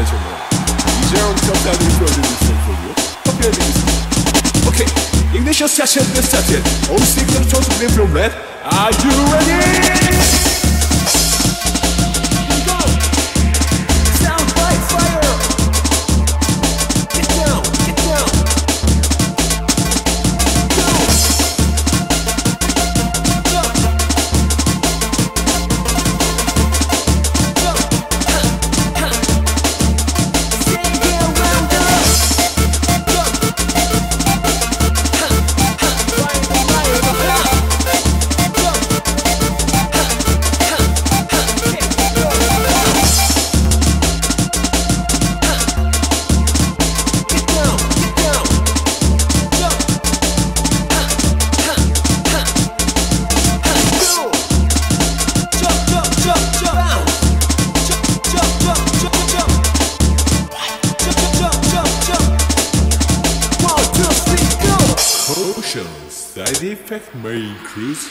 gentlemen, for you. Okay, Okay, ignition session is started. All signal to be from red. Are you ready? Side effect may increase